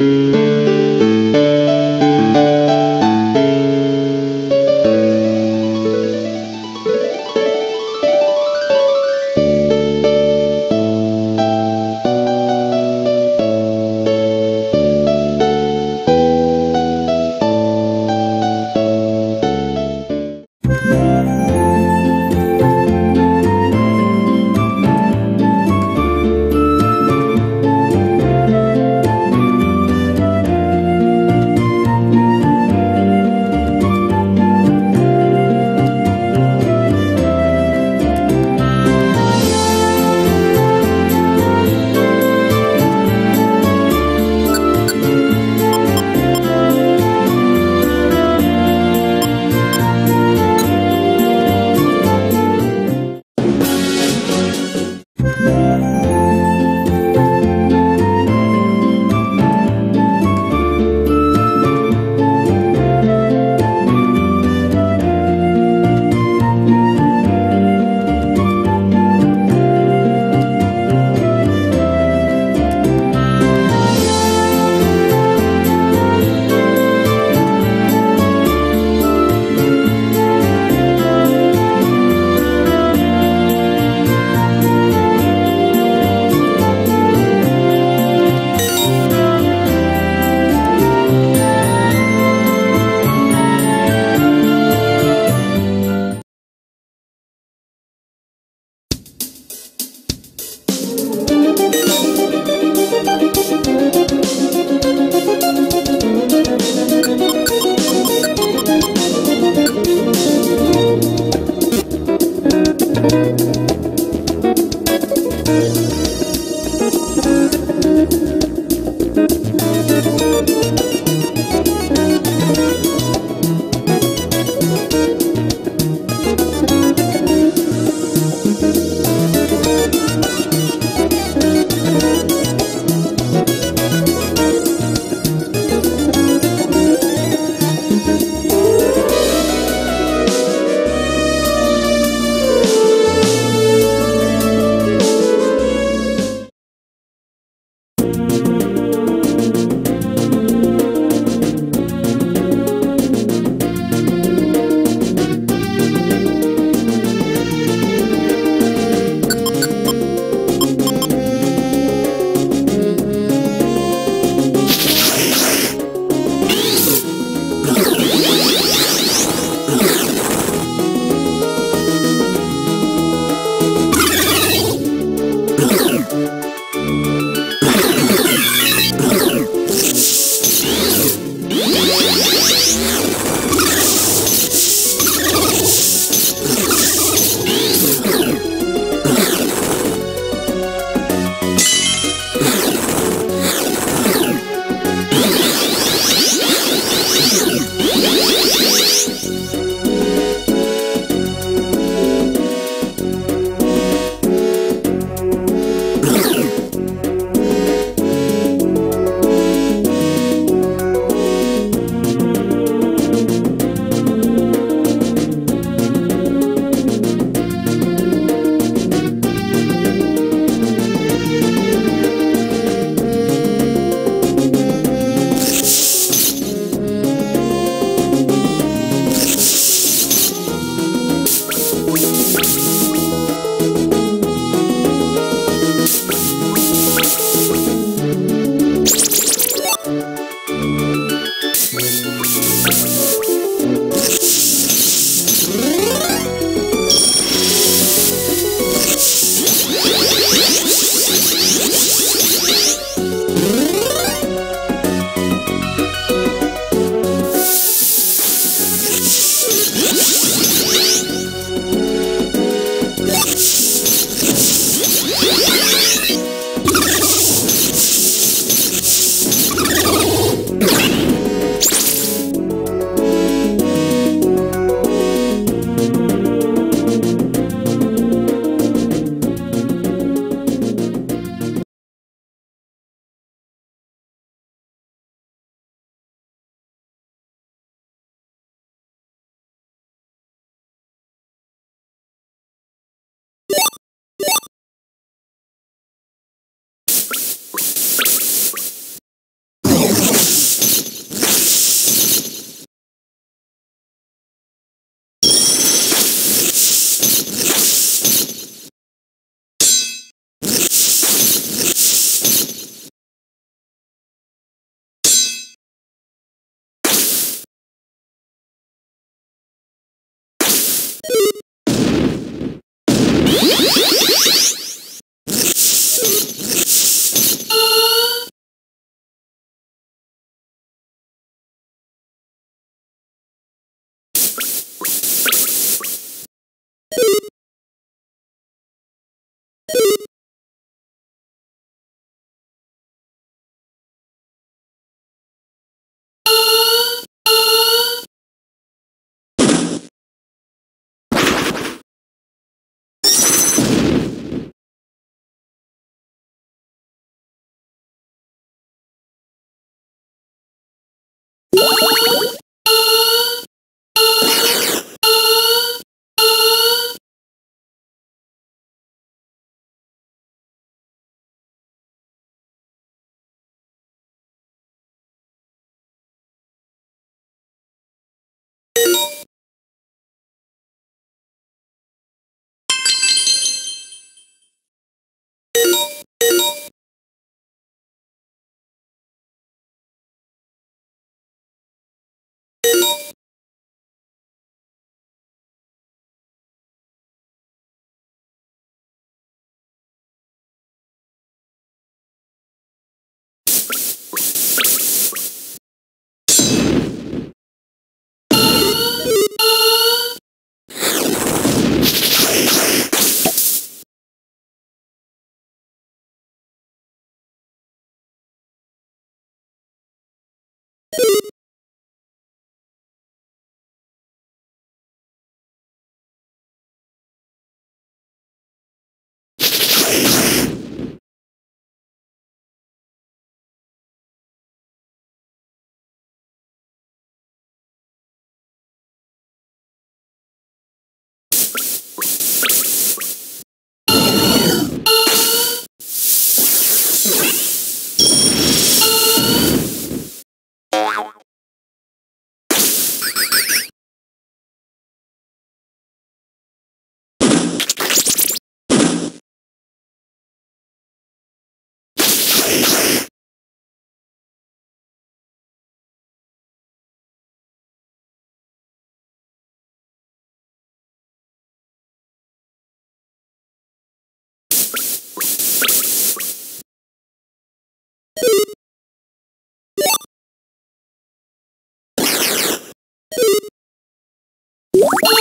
Música Música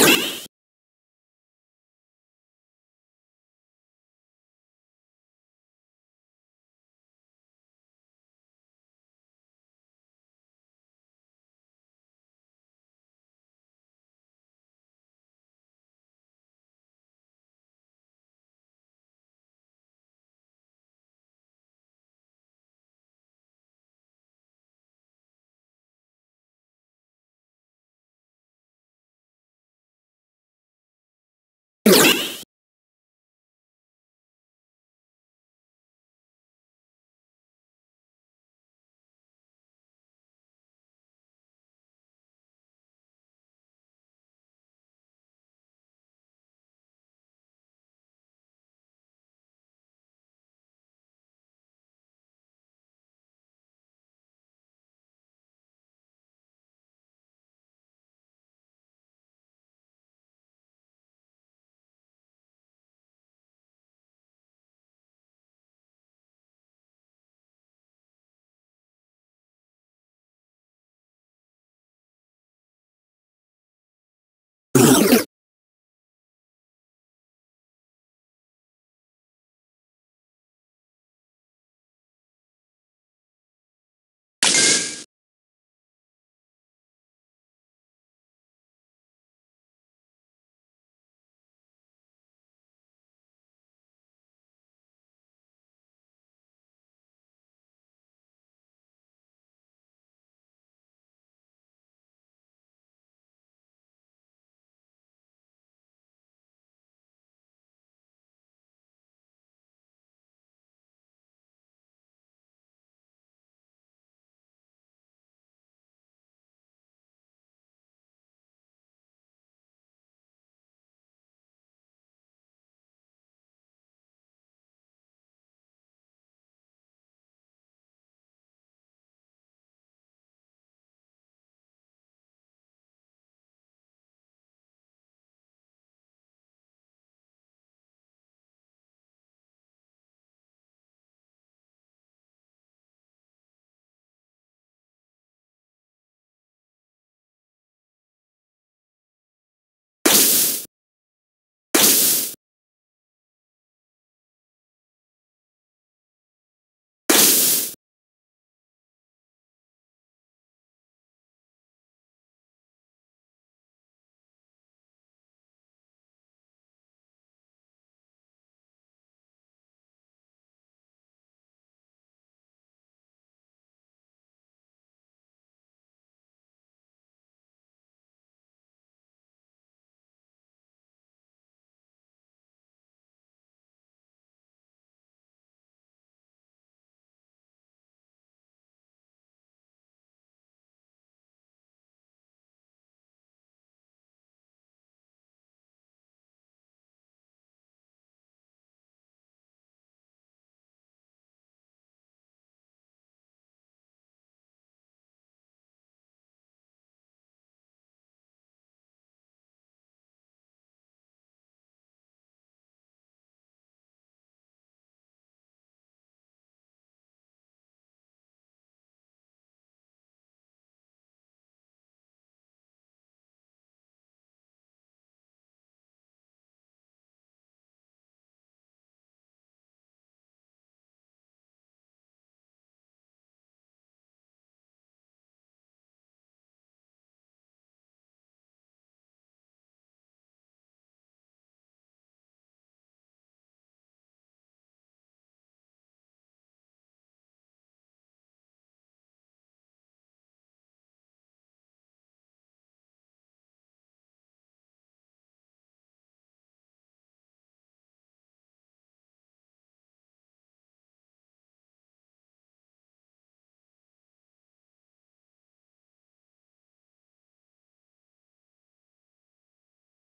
Yeah. Yeah.